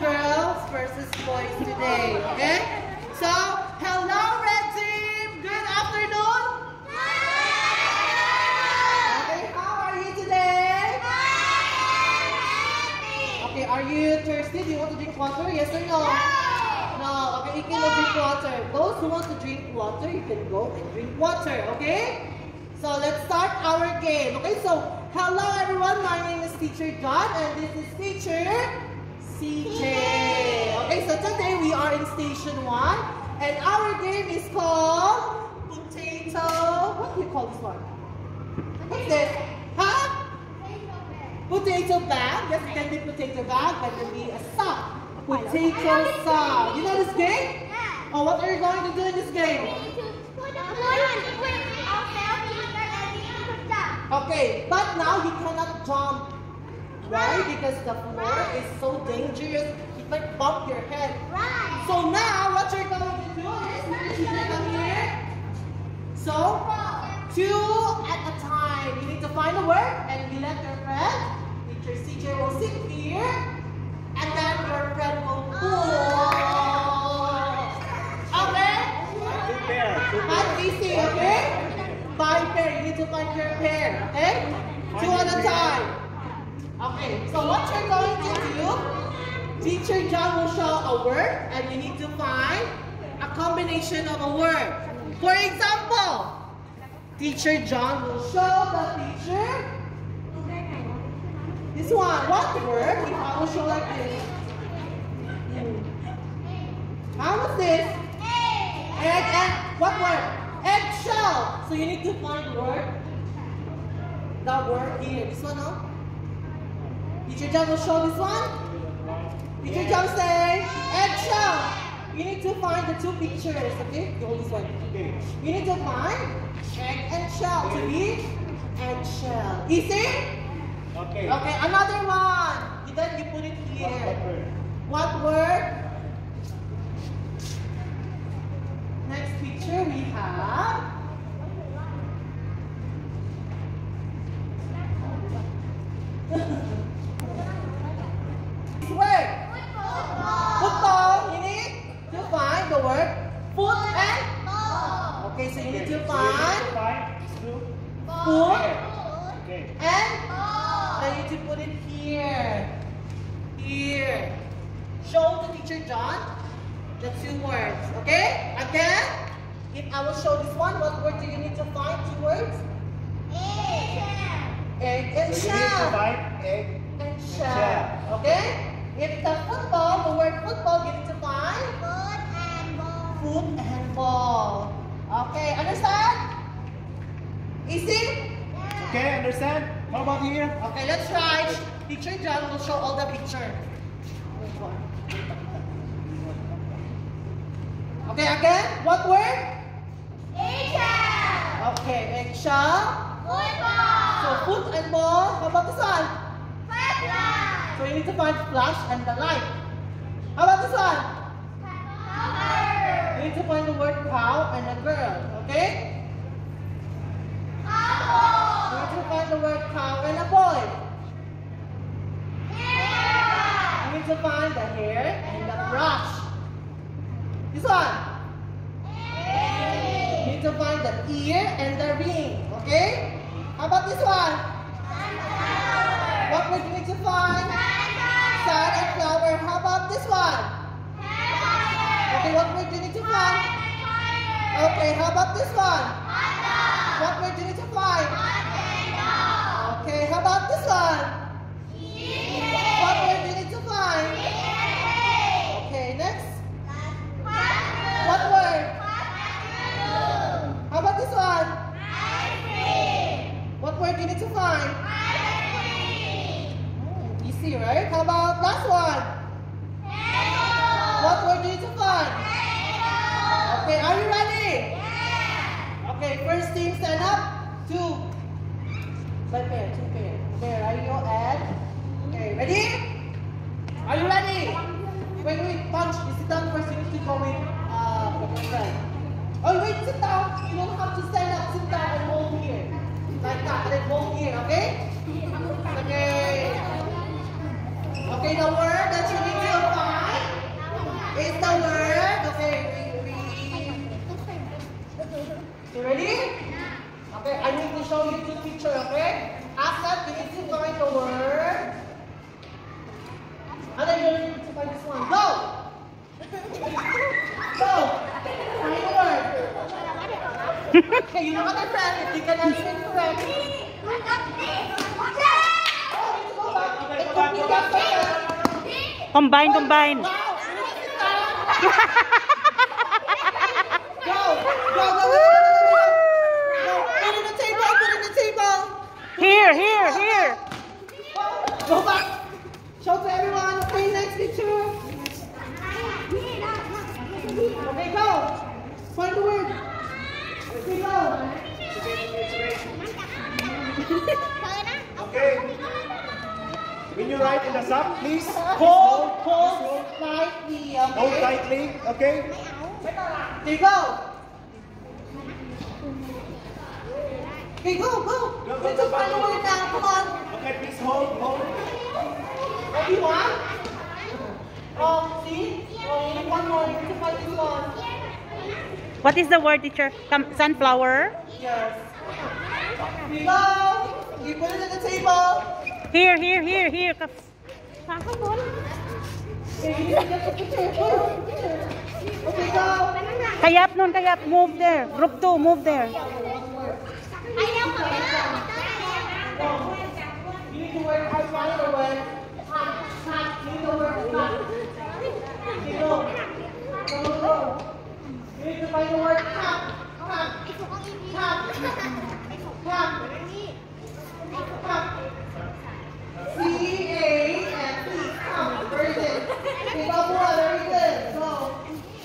girls versus boys today. Okay? So, hello red team. Good afternoon. Okay, how are you today? Okay, are you thirsty? Do you want to drink water? Yes or no? No. Okay, you cannot drink water. Those who want to drink water, you can go and drink water. Okay? So let's start our game. Okay, so hello everyone. My name is Teacher John and this is Teacher CJ. Okay, so today we are in Station 1 and our game is called Potato. What do you call this one? What's this? Huh? Potato bag. Yes, it can be potato bag, but it can be a sock. Potato sock. You know this game? Yeah. Oh, what are you going to do in this game? Okay, but now you cannot jump. Why? Because the floor is so dangerous. It might bump your head. Right. So now, what you're going to do is, you come here. So, two at a time. You need to find a word, and you let your friend, teacher CJ will sit here, and then your friend will pull. Oh. Okay? Two pair, two easy, okay? By pair, you need to find your pair, okay? Two at a time. Okay, so what you're going to do, Teacher John will show a word and you need to find a combination of a word. For example, Teacher John will show the teacher this one. What word? I will show like this. How was this? Egg and what word? Eggshell. So you need to find the word. That word here. This one, no? Teacher John will show this one. Teacher John say eggshell. You need to find the two pictures, okay? You hold this one. You need to find egg and shell to be eggshell. Easy? Okay. Okay, another one. You then you put it here. What word? Next picture we have. The two words. Okay? Again, if I will show this one, what word do you need to find? Two words? Egg and So you need to shell. find egg. And shell. shell. Okay? If the football, the word football, you need to find foot handball. Foot and ball. Okay, understand? Easy? Okay, understand? How about here? Okay, let's try. Teacher John will show all the picture. Okay, again, what word? Okay, eggshell. So foot and ball. How about this one? So you need to find flash and the light. How about this one? You need to find the word cow and a girl. Okay? You need to find the word cow and a boy. Hair. You need to find the hair and the brush. This one. Find the ear and the ring. Okay? How about this one? What would need to find? Sun and flower. How about this one? Okay, what word you need to find? Okay, how about this one? What word do you need to find? Okay, how about this one? What word do you need to find? Okay, next. What word? How about this one? You need to find? Hmm, easy, right? How about last one? What word do you to find? Okay, are you ready? Yeah. Okay, first team stand up. Two. By pair, two pair. Okay, are you and? Okay, ready? Are you ready? Wait, wait, punch. You sit down first. You need to go with uh, your friend. need to sit down. You don't have to stand up, sit down and hold here. Like that, and then hold here, okay? Okay. Okay, the word that you need to find is the word. Okay, we, we. You ready? Okay, I need to show you two picture, okay? After that, you need to find the word. And then you need to find this one. Go! Go! Find the word. Okay, you know what I'm saying? If you can answer it correctly. Oh, you need to go back. Okay, It go could back, be go that back. second. Combine, combine. To. Go! Go, go, go, go, go, go, go. The table, put it the table. Here, here, here. Go back. Show to everyone. Okay, next picture. Okay, go. Find the word. Okay. When you write in the sub, please Hold, hold lightly. hold Okay. tightly. Okay. Okay, go. Okay, go, go. Go, go, go, go. now. Come on. Okay, please hold, hold. What do you want? Oh, see? Oh, one more. You to find this one. What is the word, teacher? Come, sunflower. Yes. Here you put it on the table. Here, here, here, here. Ka- Okay, you need to get the picture. Put it on the picture. Okay, go. Kayap nun, kayap. Move there. Group 2, move there. You need to work hard, find the. Hot, hot. You need to work hot. Okay, go. Go, go, go. You need to find the word. C-A-M-P, hot. Very good. Okay, go, very good. So,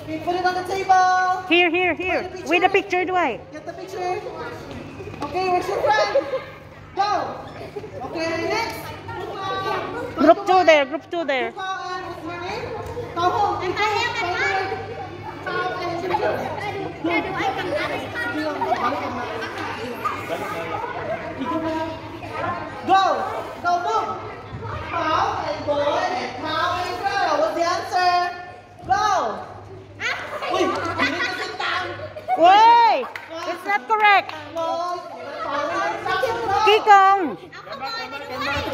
okay, put it on the table. Here, here, here. With the picture, Dwight. Get the picture. Okay, where's your friend? Go. Okay, next. Group 2 there, group 2 there. Go and what's your name? Go home. Go. Go. Go, move. Cow and boy and cow and girl. What's the answer? Go. Uy, you need to sit down. Wait! It's not correct. Go. Follow instructions. Go. Kikong.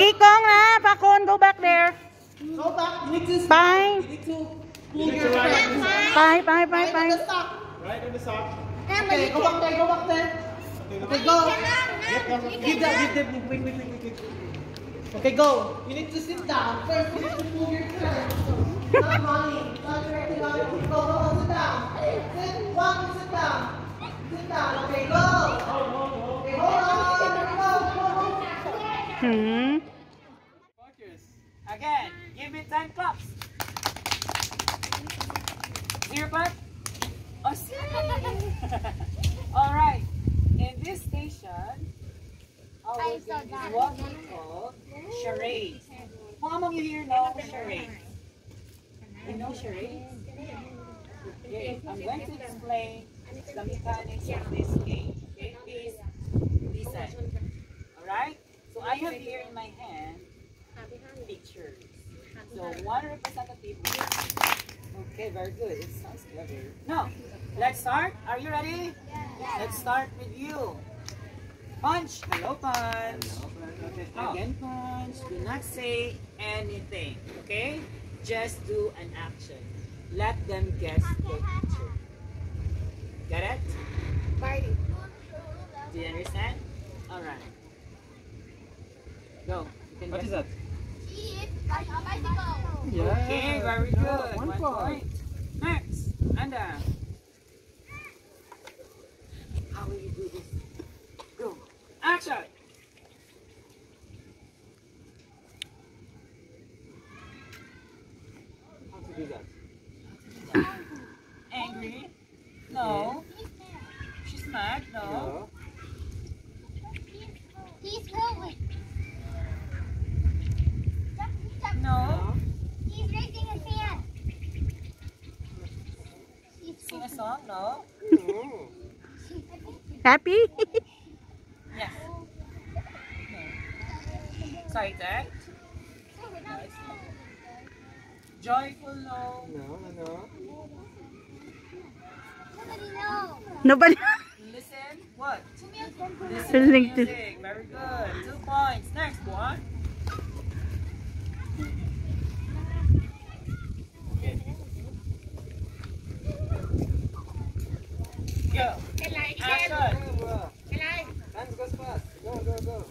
Kikong na. Pakon, go back there. Go back. You need to Bye. You need to You need to write. Bye, bye, bye, Right on the bye. stop. Right on the sub. Okay, go back there, go back there. Okay, go. Give that, give them, wait, wait, wait, wait, wait. Okay, go. You need to sit down. First, you need to pull your chair. Not running. Not directing on your feet. Go, go, go, sit down. Sit, one, sit down. Sit down. Okay, go. Okay, hold on. Here we go. Go, go. Hmm. Focus. Again, give me 10 claps. Ear back. Oh, see? All right. In this station, I game saw is what we call charades. Who among you here know charades? You know charades? Okay, I'm going to explain the mechanics of this game. Okay, please listen. All right. So I have here in my hand pictures. So one representative. Okay, very good. It sounds clever. No, let's start. Are you ready? Let's start with you. Punch. Hello, punch. Oh. Again, punch. Do not say anything. Okay? Just do an action. Let them guess the picture. Get it? Do you understand? All right. Go. You can What that? Okay, very good. Yeah, one One point. point. Next, Anda. How will you do this? Go. Action. How to do that? Happy? Yes. Excited? Nice. Joyful, no. No, ano? Somebody know. Nobody. Listen, what? Listen Listening to- music. Very good. Two points. Next one. Go. Action. Hands goes fast. Go, go, go.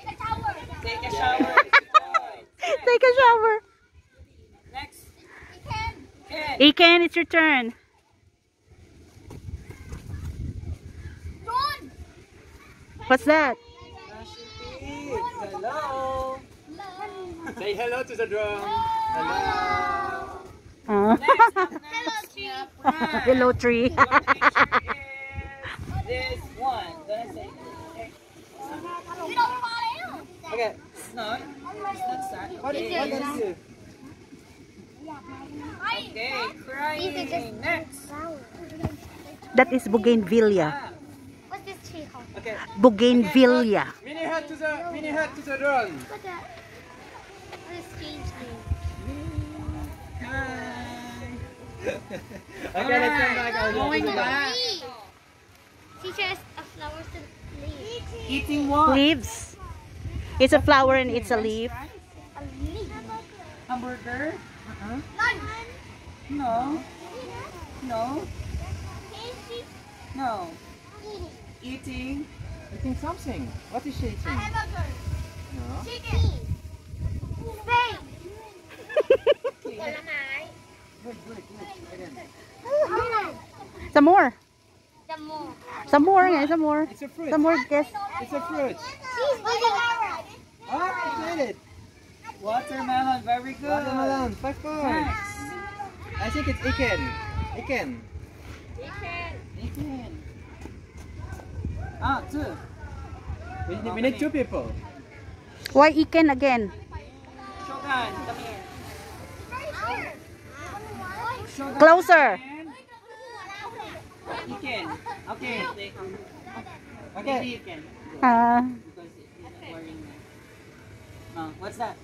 Take a shower. Take a shower. Take a shower. Next. You can. Iken, it's your turn. Run. What's that? Hello. Say hello to the drone. Hello. Next next. Hello, tree. Hello, tree. Your picture is this one. Gonna say You don't fall in. Okay. it's not. It's not sad. What, what Okay. is this? Okay, crying. Next. that is Bougainvillea. Ah, What's this tree called? Okay. Bougainvillea. Mini hat to the mini hat to the drone. What's that? What is strange name? hi. Okay, let's come back. I'll Going go. back. Leaves. Teachers of flowers to leaves. Eating what? Leaves. It's a flower and it's a leaf. A leaf. Hamburger? Uh-uh. Lunch. No. No. No. Eating. Eating. Eating something. What is she A eating? hamburger. No. Chicken. Some more. The more. Some more. nga, Some more. It's a fruit. Some more. Guess. It's a fruit. Cheeseburger. Oh, I did it. Watermelon. Very good. Watermelon. Five points. Next. I think it's Iken. Iken. Eating. Ah, two. We, need- we need two people. Why Iken again? Shogun, come here. Shogun. Closer. You can. Okay. Okay. Maybe you can. Uh, Because it's wearing. Uh, what's that?